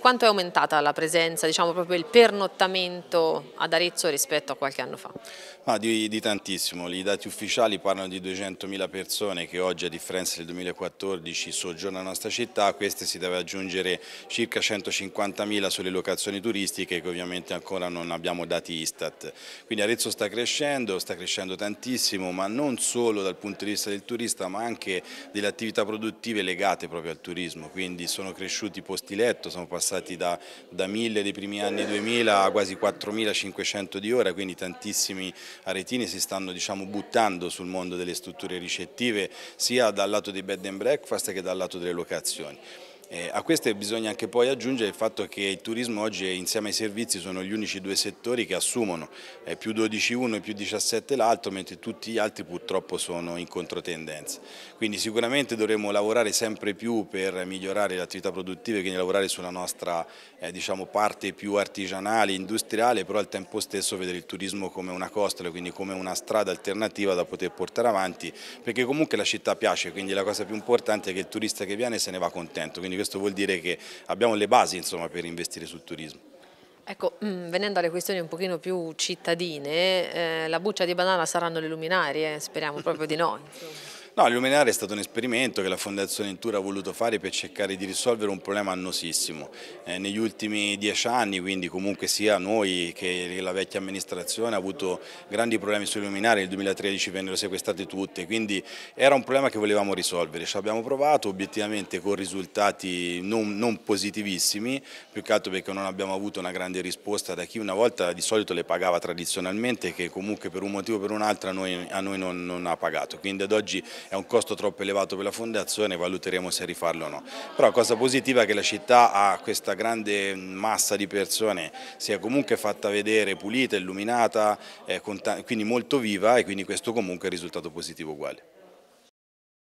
Quanto è aumentata la presenza, diciamo proprio il pernottamento ad Arezzo rispetto a qualche anno fa? Ah, di, di, tantissimo, i dati ufficiali parlano di 200.000 persone che oggi a differenza del 2014 soggiornano nella nostra città, a queste si deve aggiungere circa 150.000 sulle locazioni turistiche che ovviamente ancora non abbiamo dati Istat. Quindi Arezzo sta crescendo, sta crescendo tantissimo, ma non solo dal punto di vista del turista ma anche delle attività produttive legate proprio al turismo, quindi sono cresciuti posti letto, sono passati da, da 1000 dei primi anni 2000 a quasi 4500 di ora, quindi tantissimi aretini si stanno diciamo, buttando sul mondo delle strutture ricettive sia dal lato dei bed and breakfast che dal lato delle locazioni. Eh, a queste bisogna anche poi aggiungere il fatto che il turismo oggi insieme ai servizi sono gli unici due settori che assumono eh, più 12 uno e più 17 l'altro, mentre tutti gli altri purtroppo sono in controtendenza. Quindi sicuramente dovremo lavorare sempre più per migliorare le attività produttive, quindi lavorare sulla nostra eh, diciamo, parte più artigianale, industriale, però al tempo stesso vedere il turismo come una costola, quindi come una strada alternativa da poter portare avanti, perché comunque la città piace, quindi la cosa più importante è che il turista che viene se ne va contento. Quindi questo vuol dire che abbiamo le basi insomma, per investire sul turismo. Ecco, mm, venendo alle questioni un pochino più cittadine, eh, la buccia di banana saranno le luminarie, speriamo proprio di no. No, l'Illuminare è stato un esperimento che la Fondazione Intura ha voluto fare per cercare di risolvere un problema annosissimo. Eh, negli ultimi dieci anni, quindi comunque sia noi che la vecchia amministrazione ha avuto grandi problemi sui luminari, nel 2013 vennero sequestrate tutte, quindi era un problema che volevamo risolvere. Ci abbiamo provato obiettivamente con risultati non, non positivissimi, più che altro perché non abbiamo avuto una grande risposta da chi una volta di solito le pagava tradizionalmente che comunque per un motivo o per un altro a noi, a noi non, non ha pagato. Quindi ad oggi è un costo troppo elevato per la fondazione, valuteremo se rifarlo o no. Però cosa positiva è che la città ha questa grande massa di persone, si è comunque fatta vedere pulita, illuminata, quindi molto viva e quindi questo comunque è risultato positivo uguale.